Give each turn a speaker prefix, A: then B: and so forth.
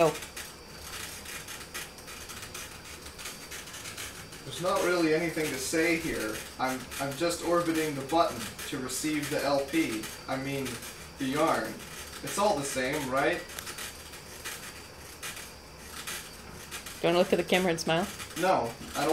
A: Go.
B: There's not really anything to say here. I'm I'm just orbiting the button to receive the LP. I mean, the yarn. It's all the same, right?
A: Do you want to look at the camera and smile?
B: No, I don't